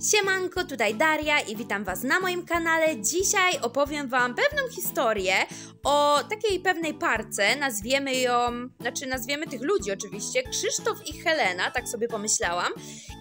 Siemanko, tutaj Daria i witam Was na moim kanale. Dzisiaj opowiem Wam pewną historię o takiej pewnej parce, nazwiemy ją, znaczy nazwiemy tych ludzi oczywiście, Krzysztof i Helena, tak sobie pomyślałam.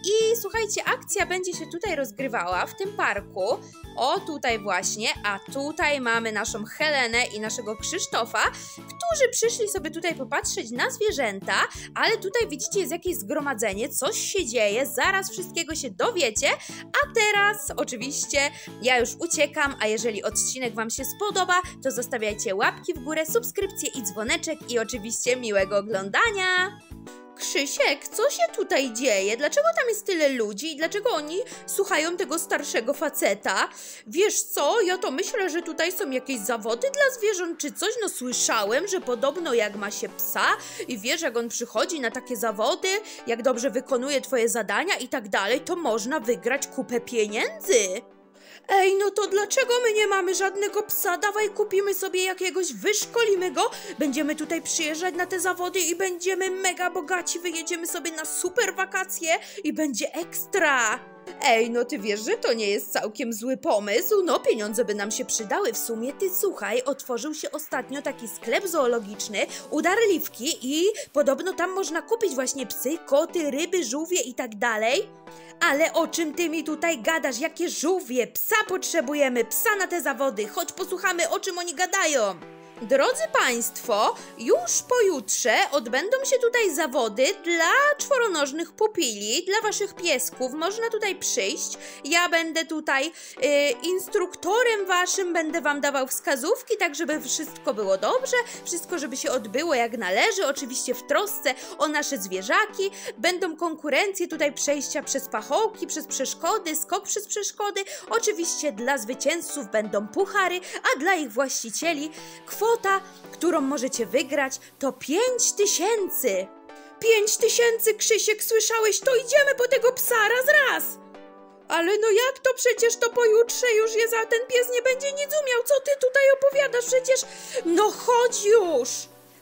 I słuchajcie, akcja będzie się tutaj rozgrywała w tym parku, o tutaj właśnie, a tutaj mamy naszą Helenę i naszego Krzysztofa, którzy przyszli sobie tutaj popatrzeć na zwierzęta, ale tutaj widzicie jest jakieś zgromadzenie, coś się dzieje, zaraz wszystkiego się dowiecie, a teraz oczywiście ja już uciekam, a jeżeli odcinek Wam się spodoba, to zostawiajcie łapki w górę, subskrypcje i dzwoneczek i oczywiście miłego oglądania! Krzysiek, co się tutaj dzieje? Dlaczego tam jest tyle ludzi i dlaczego oni słuchają tego starszego faceta? Wiesz co, ja to myślę, że tutaj są jakieś zawody dla zwierząt czy coś. No słyszałem, że podobno jak ma się psa i wiesz, jak on przychodzi na takie zawody, jak dobrze wykonuje twoje zadania i tak dalej, to można wygrać kupę pieniędzy. Ej, no to dlaczego my nie mamy żadnego psa? Dawaj kupimy sobie jakiegoś, wyszkolimy go, będziemy tutaj przyjeżdżać na te zawody i będziemy mega bogaci, wyjedziemy sobie na super wakacje i będzie ekstra. Ej, no ty wiesz, że to nie jest całkiem zły pomysł? No, pieniądze by nam się przydały. W sumie, ty słuchaj, otworzył się ostatnio taki sklep zoologiczny u Darliwki i podobno tam można kupić właśnie psy, koty, ryby, żółwie i tak dalej. Ale o czym ty mi tutaj gadasz? Jakie żółwie? Psa potrzebujemy, psa na te zawody. Chodź posłuchamy, o czym oni gadają. Drodzy Państwo, już pojutrze odbędą się tutaj zawody dla czworonożnych pupili, dla Waszych piesków. Można tutaj przyjść. Ja będę tutaj y, instruktorem Waszym, będę Wam dawał wskazówki, tak żeby wszystko było dobrze, wszystko żeby się odbyło jak należy, oczywiście w trosce o nasze zwierzaki. Będą konkurencje tutaj przejścia przez pachołki, przez przeszkody, skok przez przeszkody. Oczywiście dla zwycięzców będą puchary, a dla ich właścicieli kwota, którą możecie wygrać, to 5 tysięcy. 5 tysięcy, Krzysiek, słyszałeś? To idziemy po tego psa raz, raz. Ale no jak to przecież to pojutrze już jest, a ten pies nie będzie nic umiał. Co ty tutaj opowiadasz? Przecież no chodź już.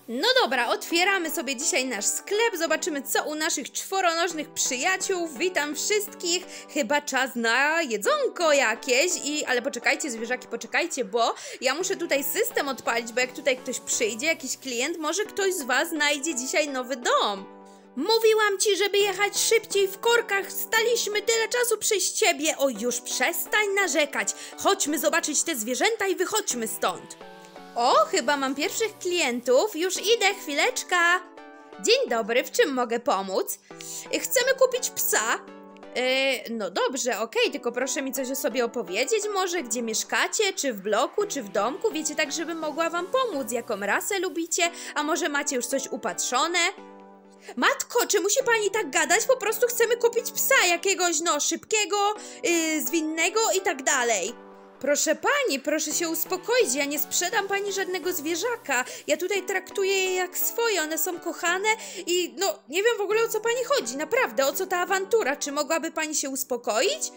No dobra, otwieramy sobie dzisiaj nasz sklep, zobaczymy co u naszych czworonożnych przyjaciół. Witam wszystkich, chyba czas na jedzonko jakieś i... Ale poczekajcie zwierzaki, poczekajcie, bo ja muszę tutaj system odpalić, bo jak tutaj ktoś przyjdzie, jakiś klient, może ktoś z was znajdzie dzisiaj nowy dom. Mówiłam ci, żeby jechać szybciej w korkach. Staliśmy tyle czasu przez ciebie. Oj, już przestań narzekać. Chodźmy zobaczyć te zwierzęta i wychodźmy stąd. O, chyba mam pierwszych klientów. Już idę, chwileczka. Dzień dobry, w czym mogę pomóc? Chcemy kupić psa. Yy, no dobrze, okej, tylko proszę mi coś o sobie opowiedzieć może, gdzie mieszkacie, czy w bloku, czy w domku, wiecie, tak żebym mogła wam pomóc, jaką rasę lubicie, a może macie już coś upatrzone? Matko, czy musi pani tak gadać? Po prostu chcemy kupić psa jakiegoś, no, szybkiego, yy, zwinnego i tak dalej. Proszę pani, proszę się uspokoić, ja nie sprzedam pani żadnego zwierzaka. Ja tutaj traktuję je jak swoje, one są kochane i no, nie wiem w ogóle o co pani chodzi, naprawdę, o co ta awantura? Czy mogłaby pani się uspokoić?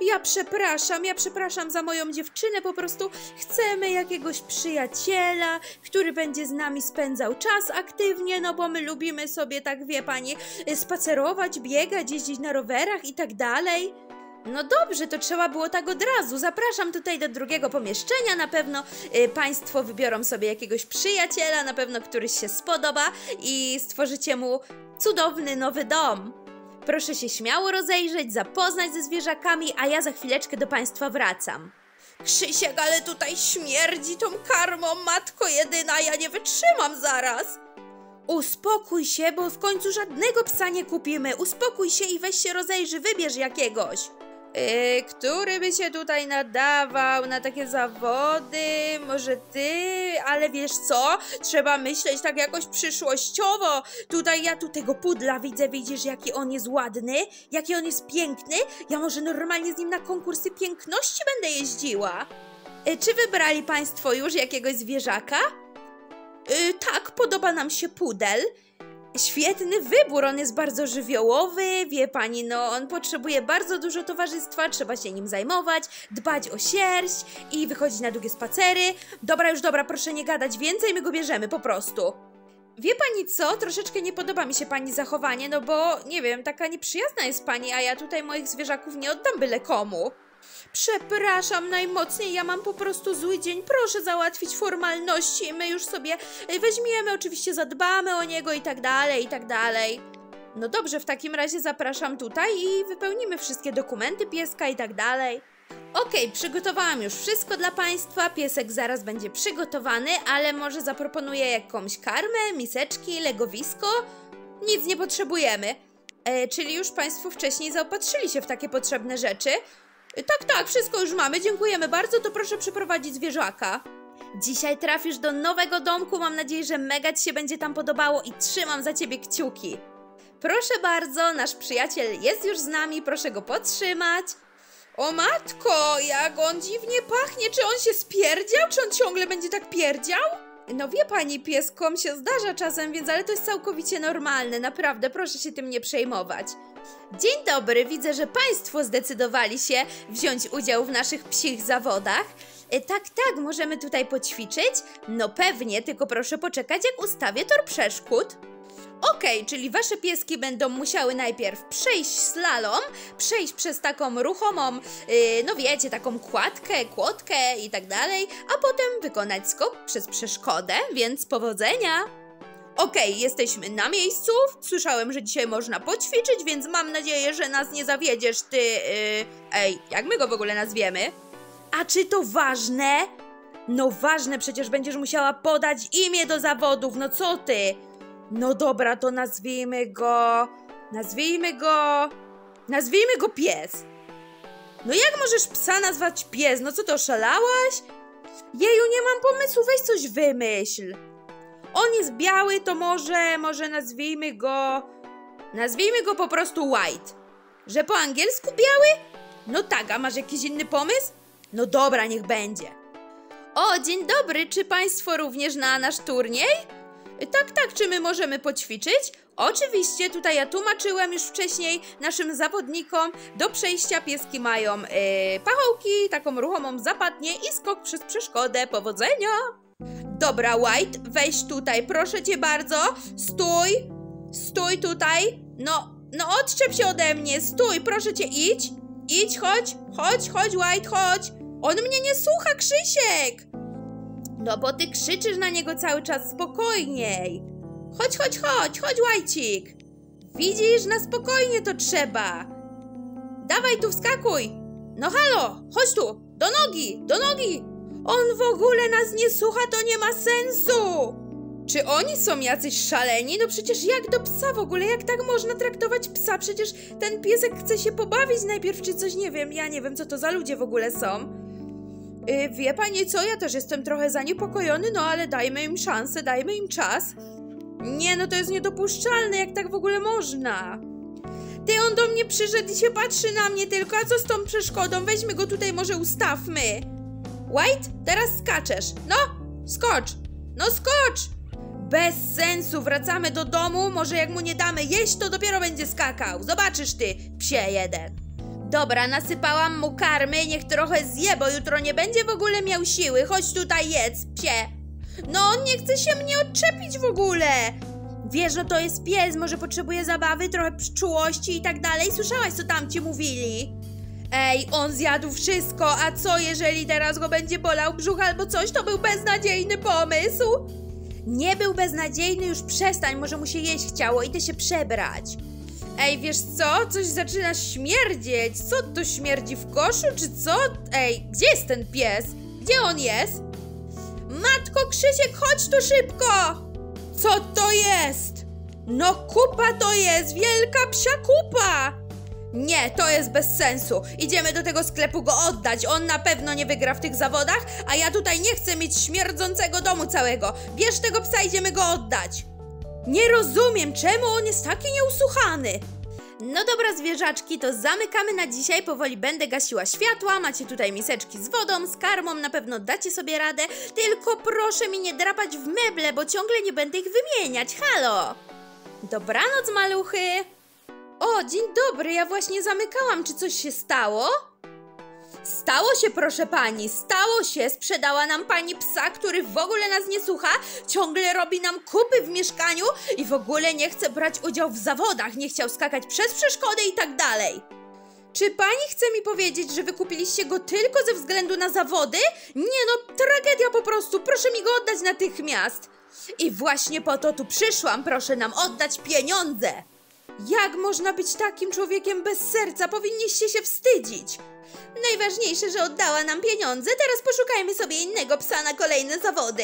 Ja przepraszam, ja przepraszam za moją dziewczynę, po prostu chcemy jakiegoś przyjaciela, który będzie z nami spędzał czas aktywnie, no bo my lubimy sobie, tak wie pani, spacerować, biegać, jeździć na rowerach i tak dalej. No dobrze, to trzeba było tak od razu. Zapraszam tutaj do drugiego pomieszczenia. Na pewno y, Państwo wybiorą sobie jakiegoś przyjaciela, na pewno któryś się spodoba i stworzycie mu cudowny nowy dom. Proszę się śmiało rozejrzeć, zapoznać ze zwierzakami, a ja za chwileczkę do Państwa wracam. Krzysiek, ale tutaj śmierdzi tą karmą, matko jedyna, ja nie wytrzymam zaraz. Uspokój się, bo w końcu żadnego psa nie kupimy. Uspokój się i weź się rozejrzy, wybierz jakiegoś. Yy, który by się tutaj nadawał na takie zawody? Może ty? Ale wiesz co? Trzeba myśleć tak jakoś przyszłościowo. Tutaj ja tu tego pudla widzę, widzisz jaki on jest ładny? Jaki on jest piękny? Ja może normalnie z nim na konkursy piękności będę jeździła. Yy, czy wybrali państwo już jakiegoś zwierzaka? Yy, tak, podoba nam się pudel. Świetny wybór, on jest bardzo żywiołowy, wie pani, no on potrzebuje bardzo dużo towarzystwa, trzeba się nim zajmować, dbać o sierść i wychodzić na długie spacery. Dobra, już dobra, proszę nie gadać więcej, my go bierzemy po prostu. Wie pani co? Troszeczkę nie podoba mi się pani zachowanie, no bo nie wiem, taka nieprzyjazna jest pani, a ja tutaj moich zwierzaków nie oddam byle komu. Przepraszam najmocniej, ja mam po prostu zły dzień. Proszę załatwić formalności. My już sobie y, weźmiemy, oczywiście zadbamy o niego i tak dalej, i tak dalej. No dobrze, w takim razie zapraszam tutaj i wypełnimy wszystkie dokumenty pieska i tak dalej. Okej, przygotowałam już wszystko dla Państwa, piesek zaraz będzie przygotowany, ale może zaproponuję jakąś karmę, miseczki, legowisko? Nic nie potrzebujemy. E, czyli już Państwo wcześniej zaopatrzyli się w takie potrzebne rzeczy. Tak, tak, wszystko już mamy, dziękujemy bardzo, to proszę przyprowadzić zwierzaka. Dzisiaj trafisz do nowego domku, mam nadzieję, że mega Ci się będzie tam podobało i trzymam za Ciebie kciuki. Proszę bardzo, nasz przyjaciel jest już z nami, proszę go podtrzymać. O matko, jak on dziwnie pachnie, czy on się spierdział, czy on ciągle będzie tak pierdział? No wie pani, pieskom się zdarza czasem, więc ale to jest całkowicie normalne, naprawdę, proszę się tym nie przejmować. Dzień dobry, widzę, że państwo zdecydowali się wziąć udział w naszych psich zawodach. E, tak, tak, możemy tutaj poćwiczyć? No pewnie, tylko proszę poczekać, jak ustawię tor przeszkód. Okej, czyli wasze pieski będą musiały najpierw przejść slalom, przejść przez taką ruchomą, yy, no wiecie, taką kładkę, kłodkę i tak dalej, a potem wykonać skok przez przeszkodę, więc powodzenia! Okej, jesteśmy na miejscu. Słyszałem, że dzisiaj można poćwiczyć, więc mam nadzieję, że nas nie zawiedziesz, ty. Yy... Ej, jak my go w ogóle nazwiemy? A czy to ważne? No ważne, przecież będziesz musiała podać imię do zawodów, no co ty? No dobra, to nazwijmy go. Nazwijmy go. Nazwijmy go pies. No jak możesz psa nazwać pies? No co to szalałaś? Jeju, nie mam pomysłu, weź coś wymyśl. On jest biały, to może, może nazwijmy go. Nazwijmy go po prostu White. Że po angielsku biały? No tak, a masz jakiś inny pomysł? No dobra, niech będzie. O, dzień dobry, czy Państwo również na nasz turniej? Tak, tak, czy my możemy poćwiczyć? Oczywiście, tutaj ja tłumaczyłem już wcześniej naszym zawodnikom, do przejścia pieski mają yy, pachołki, taką ruchomą zapadnię i skok przez przeszkodę. Powodzenia! Dobra, White, weź tutaj, proszę cię bardzo. Stój, stój tutaj. No, no odczep się ode mnie, stój, proszę cię, idź. Idź, chodź, chodź, chodź, White, chodź. On mnie nie słucha, Krzysiek. No bo ty krzyczysz na niego cały czas spokojniej. Chodź, chodź, chodź, chodź, Łajcik. Widzisz, na spokojnie to trzeba. Dawaj tu, wskakuj. No halo, chodź tu, do nogi, do nogi. On w ogóle nas nie słucha, to nie ma sensu. Czy oni są jacyś szaleni? No przecież jak do psa w ogóle? Jak tak można traktować psa? Przecież ten piesek chce się pobawić najpierw, czy coś, nie wiem. Ja nie wiem, co to za ludzie w ogóle są. Yy, wie pani co, ja też jestem trochę zaniepokojony, no ale dajmy im szansę, dajmy im czas. Nie, no to jest niedopuszczalne, jak tak w ogóle można. Ty, on do mnie przyszedł i się patrzy na mnie tylko, a co z tą przeszkodą? Weźmy go tutaj, może ustawmy. White, teraz skaczesz. No, skocz. No skocz. Bez sensu, wracamy do domu, może jak mu nie damy jeść, to dopiero będzie skakał. Zobaczysz ty, psie jeden. Dobra, nasypałam mu karmy, niech trochę zje, bo jutro nie będzie w ogóle miał siły. Chodź tutaj jedz, psie. No on nie chce się mnie odczepić w ogóle. Wiesz, no to jest pies, może potrzebuje zabawy, trochę czułości i tak dalej. Słyszałaś, co tam ci mówili? Ej, on zjadł wszystko, a co jeżeli teraz go będzie bolał brzuch albo coś? To był beznadziejny pomysł. Nie był beznadziejny, już przestań, może mu się jeść chciało, idę się przebrać. Ej, wiesz co? Coś zaczyna śmierdzieć. Co to śmierdzi w koszu, czy co? Ej, gdzie jest ten pies? Gdzie on jest? Matko, Krzysiek, chodź tu szybko! Co to jest? No kupa to jest, wielka psia kupa! Nie, to jest bez sensu. Idziemy do tego sklepu go oddać. On na pewno nie wygra w tych zawodach, a ja tutaj nie chcę mieć śmierdzącego domu całego. Bierz tego psa, idziemy go oddać. Nie rozumiem, czemu on jest taki nieusłuchany. No dobra, zwierzaczki, to zamykamy na dzisiaj. Powoli będę gasiła światła. Macie tutaj miseczki z wodą, z karmą, na pewno dacie sobie radę. Tylko proszę mi nie drapać w meble, bo ciągle nie będę ich wymieniać. Halo! Dobranoc, maluchy! O, dzień dobry, ja właśnie zamykałam. Czy coś się stało? Stało się, proszę pani, stało się. Sprzedała nam pani psa, który w ogóle nas nie słucha, ciągle robi nam kupy w mieszkaniu i w ogóle nie chce brać udziału w zawodach, nie chciał skakać przez przeszkody i tak dalej. Czy pani chce mi powiedzieć, że wykupiliście go tylko ze względu na zawody? Nie no, tragedia po prostu, proszę mi go oddać natychmiast. I właśnie po to tu przyszłam, proszę nam oddać pieniądze. Jak można być takim człowiekiem bez serca? Powinniście się wstydzić. Najważniejsze, że oddała nam pieniądze, teraz poszukajmy sobie innego psa na kolejne zawody.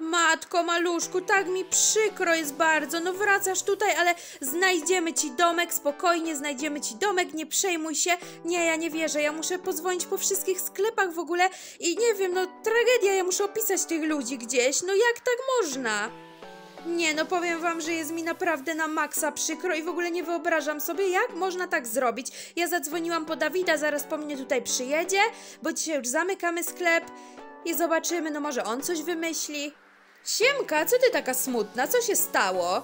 Matko, maluszku, tak mi przykro jest bardzo. No wracasz tutaj, ale znajdziemy ci domek, spokojnie znajdziemy ci domek, nie przejmuj się. Nie, ja nie wierzę, ja muszę pozwolić po wszystkich sklepach w ogóle i nie wiem, no tragedia, ja muszę opisać tych ludzi gdzieś. No jak tak można? Nie, no powiem wam, że jest mi naprawdę na maksa przykro i w ogóle nie wyobrażam sobie, jak można tak zrobić. Ja zadzwoniłam po Dawida, zaraz po mnie tutaj przyjedzie, bo dzisiaj już zamykamy sklep i zobaczymy, no może on coś wymyśli. Siemka, co ty taka smutna? Co się stało?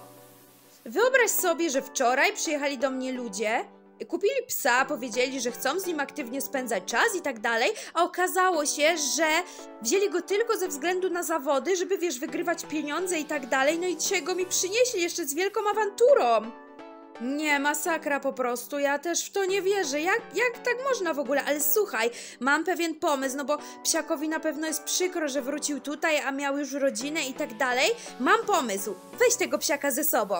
Wyobraź sobie, że wczoraj przyjechali do mnie ludzie, kupili psa, powiedzieli, że chcą z nim aktywnie spędzać czas i tak dalej, a okazało się, że wzięli go tylko ze względu na zawody, żeby wiesz, wygrywać pieniądze i tak dalej, no i dzisiaj go mi przynieśli jeszcze z wielką awanturą. Nie, masakra po prostu, ja też w to nie wierzę. Jak, jak tak można w ogóle? Ale słuchaj, mam pewien pomysł, no bo psiakowi na pewno jest przykro, że wrócił tutaj, a miał już rodzinę i tak dalej. Mam pomysł, weź tego psiaka ze sobą.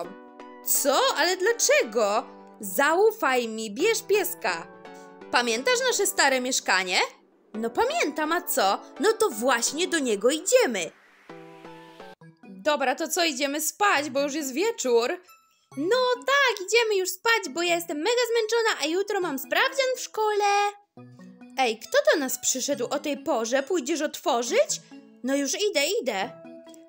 Co? Ale dlaczego? Zaufaj mi, bierz pieska. Pamiętasz nasze stare mieszkanie? No pamiętam, a co? No to właśnie do niego idziemy. Dobra, to co, idziemy spać, bo już jest wieczór. No tak, idziemy już spać, bo ja jestem mega zmęczona, a jutro mam sprawdzian w szkole. Ej, kto do nas przyszedł o tej porze? Pójdziesz otworzyć? No już idę, idę.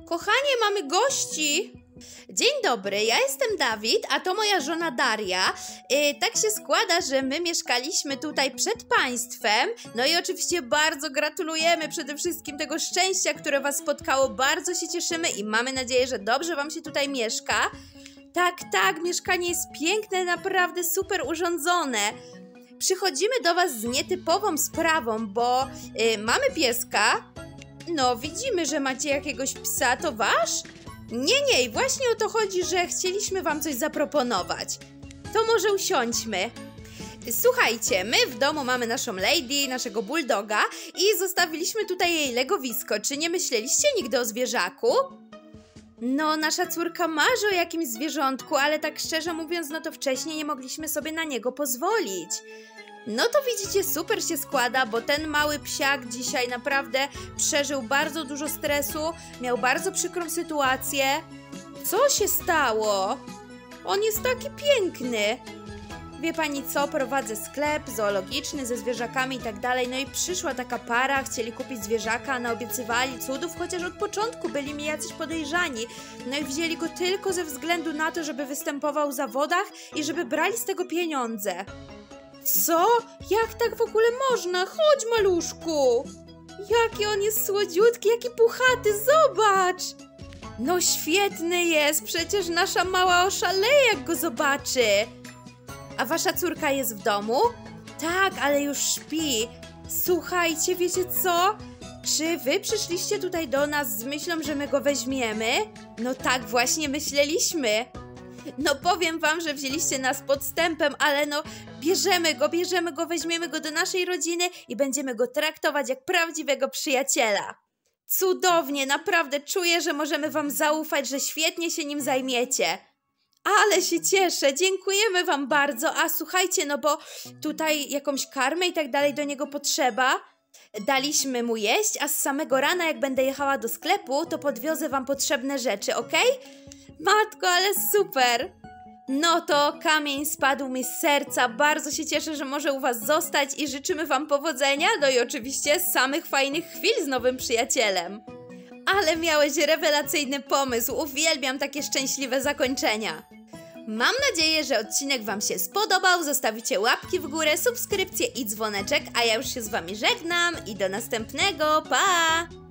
Kochanie, mamy gości. Dzień dobry, ja jestem Dawid, a to moja żona Daria. Yy, tak się składa, że my mieszkaliśmy tutaj przed państwem. No i oczywiście bardzo gratulujemy przede wszystkim tego szczęścia, które Was spotkało. Bardzo się cieszymy i mamy nadzieję, że dobrze Wam się tutaj mieszka. Tak, tak, mieszkanie jest piękne, naprawdę super urządzone. Przychodzimy do Was z nietypową sprawą, bo yy, mamy pieska. No, widzimy, że macie jakiegoś psa, to wasz? Nie, nie, właśnie o to chodzi, że chcieliśmy Wam coś zaproponować. To może usiądźmy. Słuchajcie, my w domu mamy naszą lady, naszego bulldoga i zostawiliśmy tutaj jej legowisko. Czy nie myśleliście nigdy o zwierzaku? No, nasza córka marzy o jakimś zwierzątku, ale tak szczerze mówiąc, no to wcześniej nie mogliśmy sobie na niego pozwolić. No to widzicie, super się składa, bo ten mały psiak dzisiaj naprawdę przeżył bardzo dużo stresu, miał bardzo przykrą sytuację. Co się stało? On jest taki piękny. Wie pani co, prowadzę sklep zoologiczny ze zwierzakami i tak dalej, no i przyszła taka para, chcieli kupić zwierzaka, naobiecywali cudów, chociaż od początku byli mi jacyś podejrzani. No i wzięli go tylko ze względu na to, żeby występował w zawodach i żeby brali z tego pieniądze. Co? Jak tak w ogóle można? Chodź, maluszku! Jaki on jest słodziutki, jaki puchaty, zobacz! No świetny jest, przecież nasza mała oszaleje, jak go zobaczy. A wasza córka jest w domu? Tak, ale już śpi. Słuchajcie, wiecie co? Czy wy przyszliście tutaj do nas z myślą, że my go weźmiemy? No tak właśnie myśleliśmy. No powiem wam, że wzięliście nas podstępem, ale no bierzemy go, bierzemy go, weźmiemy go do naszej rodziny i będziemy go traktować jak prawdziwego przyjaciela. Cudownie, naprawdę czuję, że możemy wam zaufać, że świetnie się nim zajmiecie. Ale się cieszę, dziękujemy wam bardzo. A słuchajcie, no bo tutaj jakąś karmę i tak dalej do niego potrzeba. Daliśmy mu jeść, a z samego rana, jak będę jechała do sklepu, to podwiozę wam potrzebne rzeczy, ok? Matko, ale super! No to kamień spadł mi z serca. Bardzo się cieszę, że może u Was zostać i życzymy Wam powodzenia, no i oczywiście samych fajnych chwil z nowym przyjacielem. Ale miałeś rewelacyjny pomysł, uwielbiam takie szczęśliwe zakończenia. Mam nadzieję, że odcinek Wam się spodobał. Zostawicie łapki w górę, subskrypcję i dzwoneczek, a ja już się z Wami żegnam i do następnego. Pa!